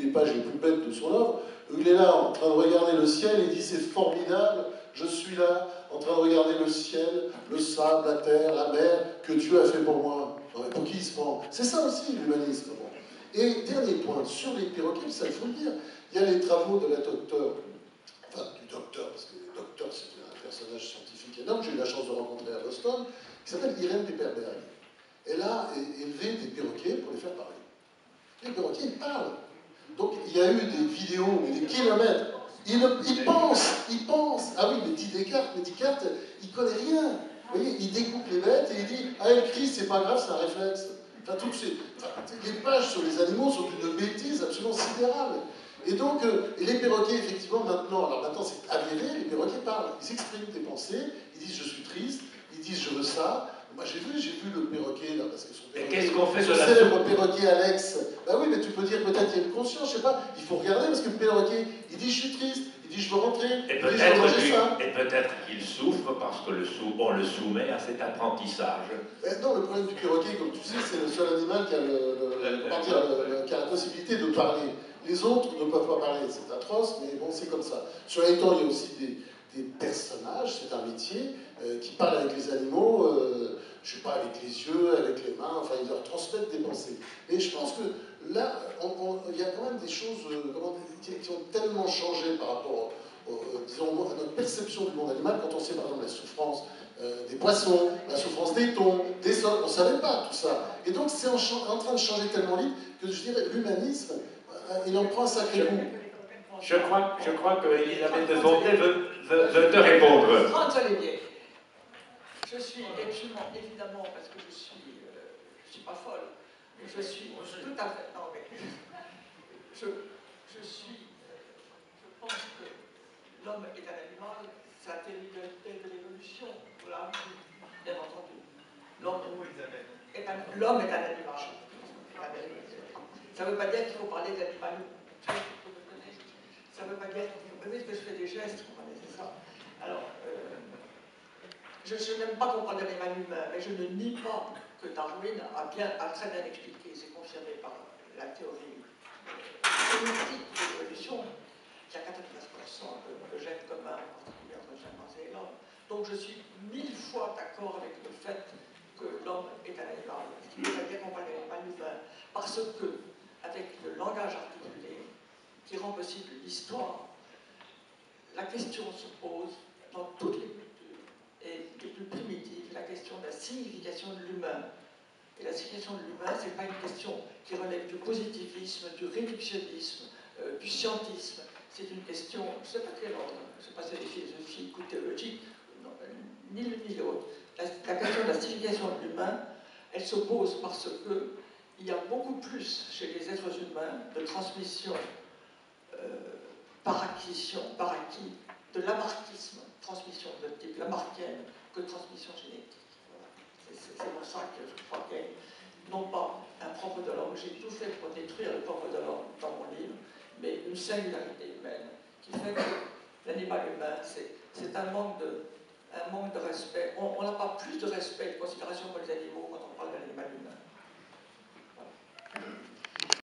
des pages les plus bêtes de son œuvre, où il est là en train de regarder le ciel, et il dit c'est formidable, je suis là en train de regarder le ciel, le sable, la terre, la mer, que Dieu a fait pour moi. Pour qui il se prend? C'est ça aussi l'humanisme. Et dernier point, sur les perroquets, ça il faut le dire, il y a les travaux de la docteur, enfin du docteur, parce que le docteur c'est un personnage scientifique énorme, j'ai eu la chance de rencontrer à Boston, qui s'appelle Irène Pepperberg. Elle a élevé des perroquets pour les faire parler. Les perroquets, ils parlent. Donc il y a eu des vidéos, des kilomètres. Il, pense, il pense. Ah oui, mais dit Descartes, mais Descartes, il connaît rien. Vous voyez, il découpe les bêtes et il dit Ah, elle crie, c'est pas grave, c'est un réflexe. Enfin, ces, les pages sur les animaux sont une bêtise absolument sidérale. Et donc, euh, les perroquets, effectivement, maintenant, alors maintenant c'est avéré, les perroquets parlent, ils expriment des pensées, ils disent je suis triste, ils disent je veux ça, moi j'ai vu, j'ai vu le perroquet là, parce que son qu'on fait de la célèbre perroquet Alex Bah oui, mais tu peux dire peut-être qu'il y a une conscience, je sais pas. Il faut regarder parce que le perroquet, il dit je suis triste, il dit je veux rentrer, et peut-être qu'il souffre parce que le sou, on le soumet à cet apprentissage. non, le problème du perroquet, comme tu sais, c'est le seul animal qui a, le, qui a la possibilité de parler. Les autres ne peuvent pas parler, c'est atroce, mais bon, c'est comme ça. Sur les temps, il y a aussi des, des personnages, c'est un métier, euh, qui parlent avec les animaux. Euh, je sais pas, avec les yeux, mains, enfin, ils leur transmettent des pensées. Et je pense que là, il y a quand même des choses euh, qui, ont tellement changé par rapport, disons, à notre perception du monde animal, quand on sait par exemple la souffrance euh, des poissons, la souffrance des thons, des sols, on ne savait pas tout ça. Et donc c'est en, train de changer tellement vite que je dirais l'humanisme, euh, il en prend un sacré goût. Je crois, je crois qu'Elisabeth de Fontenay veut, veut, veut, te répondre. Je suis absolument, évidemment, parce que je suis, euh, je suis pas folle, je suis tout à fait. Non, mais je, je suis. Je pense que l'homme est un animal, c'est la de l'évolution. Voilà, bien entendu. L'homme est, un, l'homme est un animal. Ça ne veut pas dire qu'il faut parler d'animal. Ça ne veut pas dire qu'il faut. Vous que je fais des gestes, c'est ça. Alors, euh, je, n'aime pas comprendre l'animal humain, mais je ne nie pas que Darwin a, bien, a très bien expliqué, c'est confirmé par la théorie génétique de l'évolution, qu'il y a 99% de, de gènes communs, en particulier entre le chimpanzé et l'homme. Donc je suis mille fois d'accord avec le fait que l'homme est un animal, qui veut dire qu'on parle d'animal humain, parce que, avec le langage articulé, qui rend possible l'histoire, la question se pose dans toutes les et les plus primitives, la question de la signification de l'humain. Et la signification de l'humain, ce n'est pas une question qui relève du positivisme, du réductionnisme, euh, du scientisme. C'est une question, je ne sais pas quel ordre, je pas si c'est philosophie ou théologique, ni l'une ni l'autre. La, question de la signification de l'humain, elle se pose parce que il y a beaucoup plus chez les êtres humains de transmission euh, par acquisition, par acquis, de lamarckisme transmission de type lamarckienne que transmission génétique. C'est pour ça que je crois qu'il y a non pas un propre de l'homme, j'ai tout fait pour détruire le propre de l'homme dans mon livre, mais une singularité humaine qui fait que l'animal humain, c'est un manque de, de respect. On n'a pas plus de respect et de considération pour les animaux quand on parle